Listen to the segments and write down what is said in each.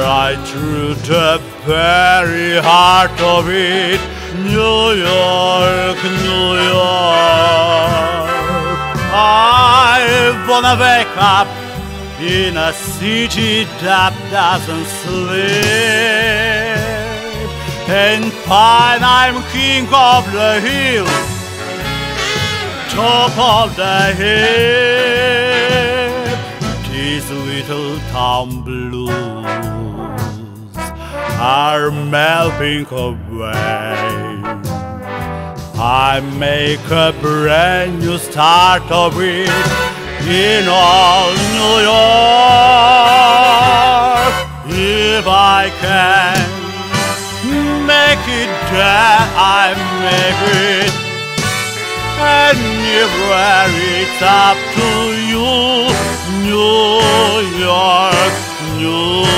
right through the very heart of it. New York, New York. I wanna wake up in a city that doesn't sleep and find I'm king of the hill, top of the hill. This little town blues are melting away. I make a brand new start of it in all New York. If I can make it there, I make it. Anywhere it's up to you, New York, New York.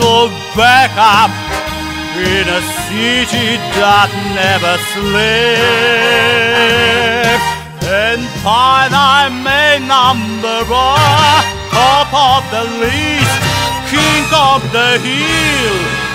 To back up in a city that never sleeps and find I'm a number one, top of the list, king of the hill.